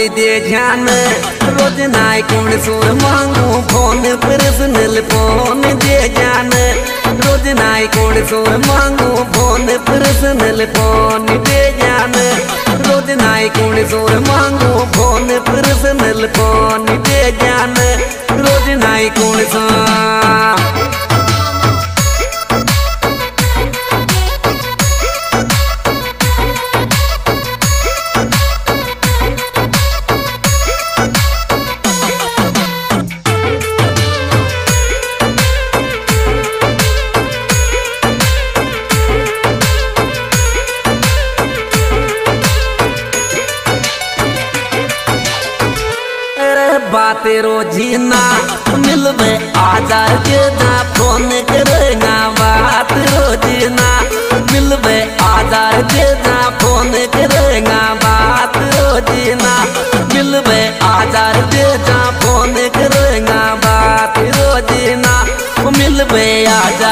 Phone दे ध्यान। रोज नाय कौन सुन मांगू फ़ोन पर्सनल फ़ोन दे ध्यान रोज नाय कौन सुन मांगू फ़ोन पर्सनल फ़ोन दे ध्यान रोज नाय कौन सुन मांगू फ़ोन पर्सनल फ़ोन दे ध्यान रोज नाय कौन सुन बात रोजीना में आजा के ना, फ़ोन करेगा बात रोजीना में आजा के ना, फ़ोन करेगा बात रोजीना में आजा के ना, फ़ोन करेगा बात रोजीना में आजा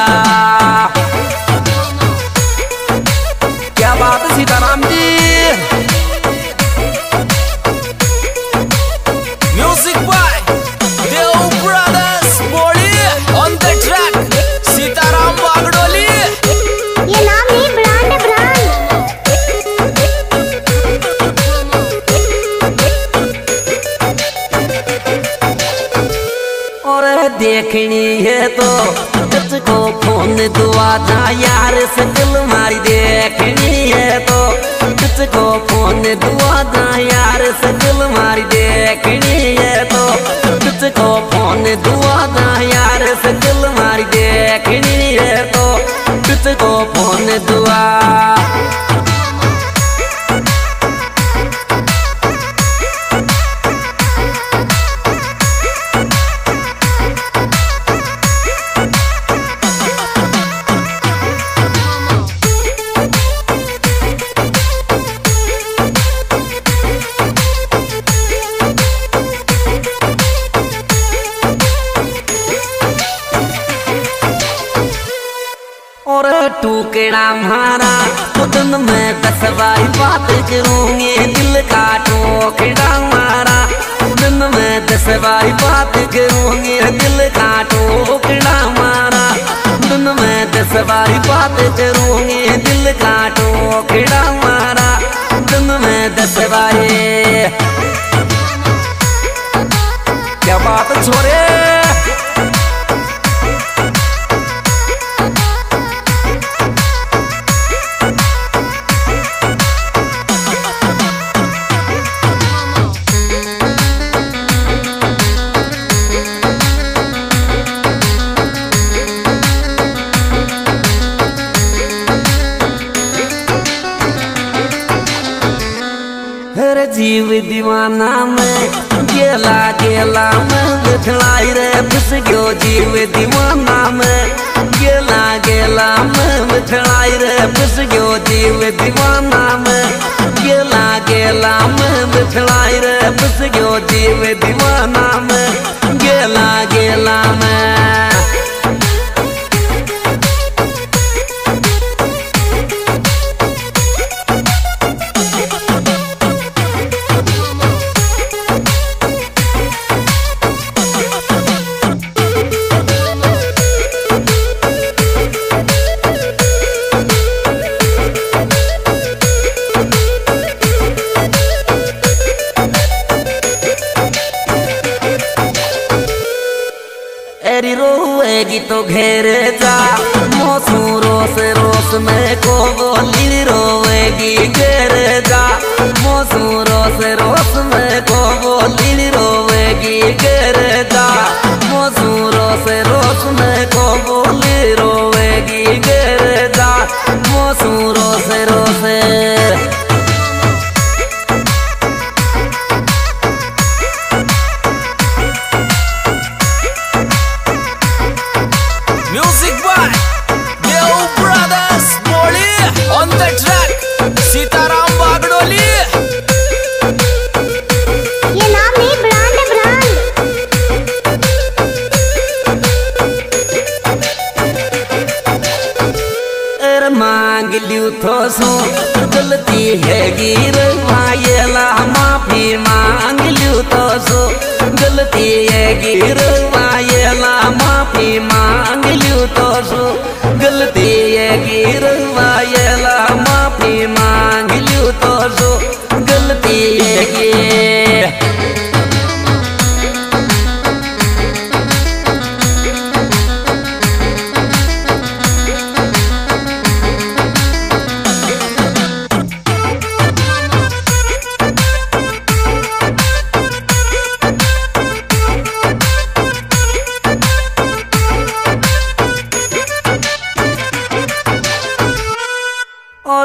देखनी है तो तुझको फ़ोन दुआ था यार से दिल मारी देखनी है तो तुझको फ़ोन दुआ था यार से दिल मारी देखनी है तो तुझको फ़ोन दुआ था यार से दिल मारी देखनी है तो तुझको बार बात करूँगी दिल का टोकड़ा मारा दिन में दस बार बात करूँगी दिल का टोकड़ा मारा दिन में दस बार बात करूँगी दिल का टोकड़ा मारा दिन में दस बार क्या बात छोरे? दीवाना में, गेला गेला में बिठलाई रे बिस गयो जीव दीवाना में, गेला गेला में बिठलाई रे बिस गयो जीव दीवाना में, गेला गेला में बिठलाई रे बिस गयो जीव दीवाना में, गेला गेला एरी रोएगी तो घेरे जा। मौसू रोस रोस में को बोली रोएगी, घेरे जा। मौसू रोस रोस में को बोली रोएगी, घेरे जा। मौसू रोस रोस में को बोली रोएगी मांग लियो तो सो गलती है गिर। मायला माफ़ी मांग लियो तो सो गलती है गिर। मायला माफ़ी मांग लियो तो सो गलती है गिर। मायला माफ़ी मांग गलती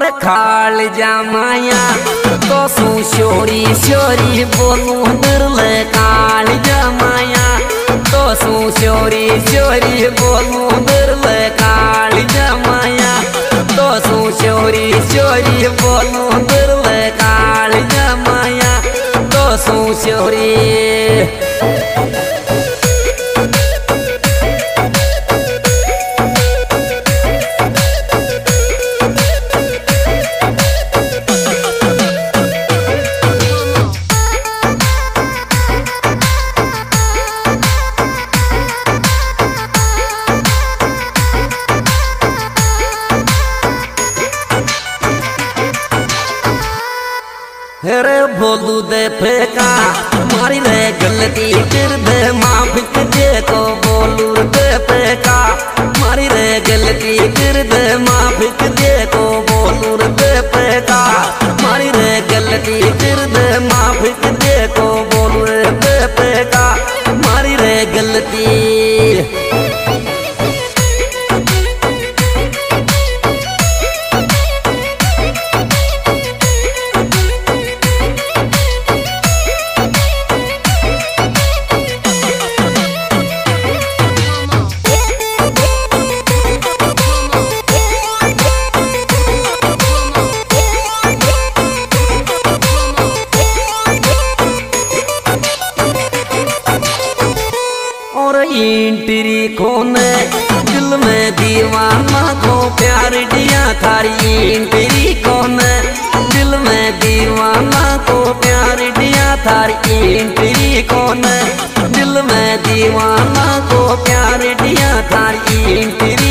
गिर खाल जमाया। तो सू शोरी शोरी बोलू दिल काल जमाया। तो सू शोरी शोरी बोलू दिल काल जमाया। तो सू शोरी शोरी बोलू दिल काल जमाया। तो सू बोलू दे फेका। मारी रे गलती कर दे, माफ़ दे को बोलू दे फेका। मारी रे गलती कर दे, माफ़ दे इंटरी कौन, दिल में दीवाना को प्यार दिया थारी इंटरी कौन, दिल में दीवाना को प्यार दिया थारी इंटरी कौन, दिल में दीवाना को प्यार दिया थारी इंटरी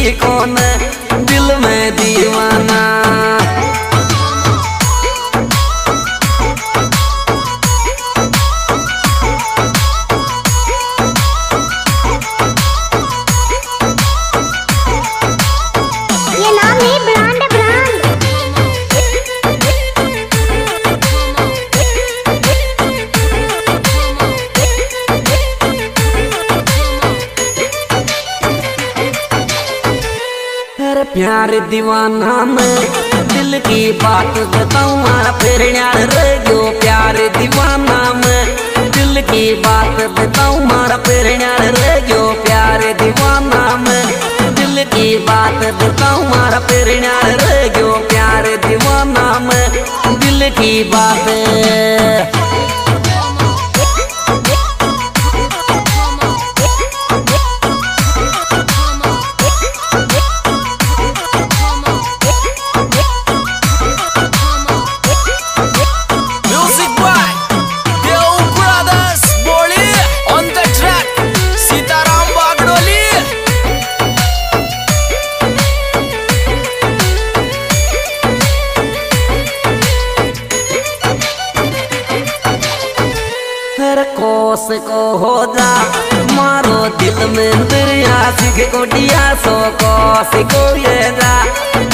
प्यार दीवाना, में दिल की बात बताऊँ फिर यार रह गयो। प्यार दीवाना, में दिल की बात बताऊँ, मारा फिर यार रह गयो। प्यार दीवाना, में दिल की बात बताऊँ, मारा फिर यार रह गयो। प्यार दीवाना, में दिल की बात कोस को हो जा मारो दिल में दरिया सिख को दिया सो को ये जा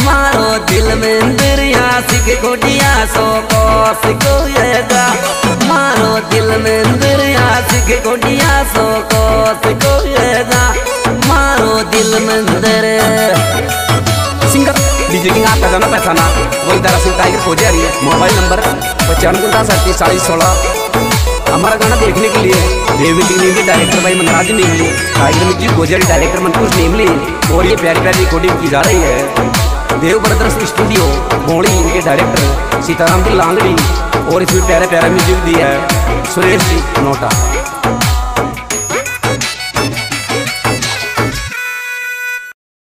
मारो दिल में दरिया सिख को दिया सो को ये जा मारो दिल में दरिया सिख को दिया सो को ये जा मारो दिल में दरिया सिंगर, डीजे किंग आपका जाना पहचाना वही दारा सिंह टाइगर पुजारी है। मोबाइल नंबर, पचानवे उनतालीस अड़तीस चालीस, सोलह। हमारा गाना देखने के लिए। देवी की के डायरेक्टर भाई मनराज ने टाइगर गोजर डायरेक्टर मनोज नीमली और ये प्यारी प्यारी रिकॉर्डिंग की जा रही है। देव ब्रदर्स स्टूडियो बोली इनके डायरेक्टर सीताराम की लांगड़ी। और इसमें प्यारा प्यारा म्यूज़िक दिया है। सुरेश नोटा।